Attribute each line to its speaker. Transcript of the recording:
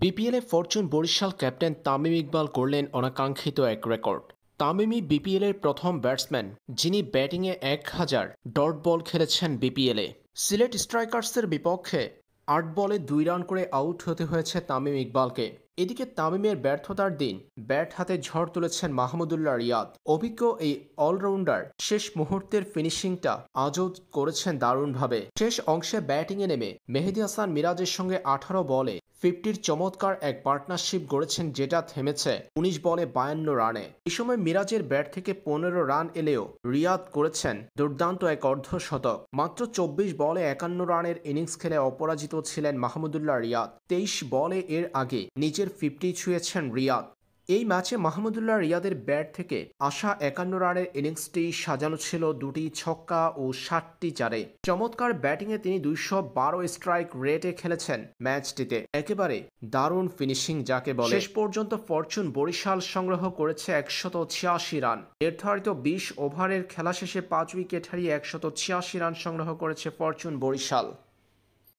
Speaker 1: বিপিএলে Fortune Barishal captain Tamim Iqbal করলেন অনাকাঙ্ক্ষিত এক রেকর্ড। তামিমই বিপিএলের প্রথম ব্যাটসম্যান, যিনি ব্যাটিংয়ে এক হাজার ডট বল খেলেছেন বিপিএলে। সিলেট স্ট্রাইকার্সের বিপক্ষে আট বলে দুই রান করে আউট হতে হয়েছে তামিম ইকবালকে। এদিকে তামিমের ব্যর্থতার দিন, ব্যাট হাতে ঝড় তুলেছেন মাহমুদুল্লাহ রিয়াদ। অভিজ্ঞ এই অলরাউন্ডার শেষ মুহূর্তের ফিনিশিংটা আজও করেছেন দারুণভাবে। শেষ অংশে ব্যাটিংয়ে নেমে মেহেদি হাসান মিরাজের সঙ্গে আঠারো বলে ফিফটির চমৎকার এক পার্টনারশিপ গড়েছেন যেটা থেমেছে উনিশ বলে বায়ান্ন রানে। এই সময় মিরাজের ব্যাট থেকে পনেরো রান এলেও রিয়াদ করেছেন দুর্দান্ত এক অর্ধশতক। মাত্র চব্বিশ বলে একান্ন রানের ইনিংস খেলে অপরাজিত ছিলেন মাহমুদুল্লাহ রিয়াদ। তেইশ বলে এর আগে নিজের ফিফটি ছুঁয়েছেন রিয়াদ। এই ম্যাচে মাহমুদুল্লাহ রিয়াদের ব্যাট থেকে আসা একান্ন রানের ইনিংসটি সাজানো ছিল দুটি ছক্কা ও ষাটটি চারে। চমৎকার ব্যাটিংয়ে তিনি দুইশো বারো স্ট্রাইক রেটে খেলেছেন ম্যাচটিতে। একেবারে দারুণ ফিনিশিং যাকে বলে। শেষ পর্যন্ত ফরচুন বরিশাল সংগ্রহ করেছে একশত ছিয়াশি রান। নির্ধারিত বিশ ওভারের খেলা শেষে পাঁচ উইকেট হারিয়ে একশত ছিয়াশি রান সংগ্রহ করেছে ফরচুন বরিশাল।